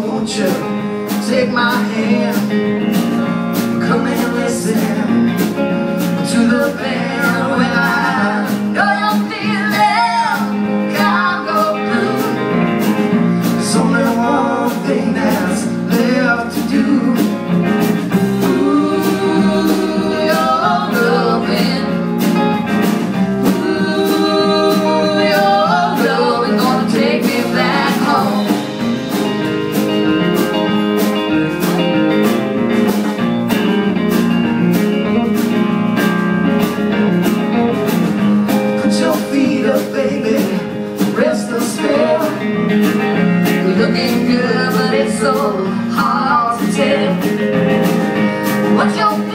won't you take my hand positive. What you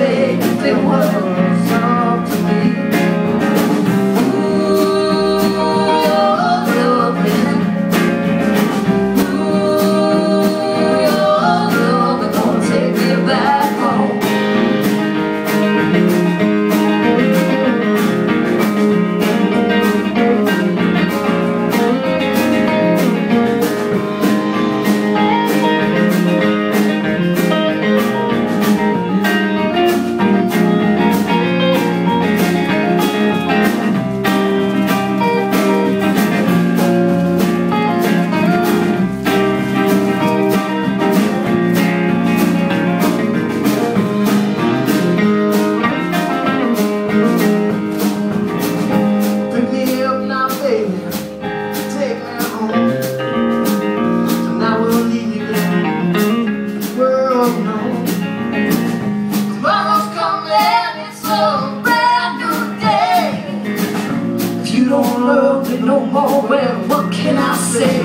baby, they were soft to me. a brand new day. If you don't love me no more, well, what can I say?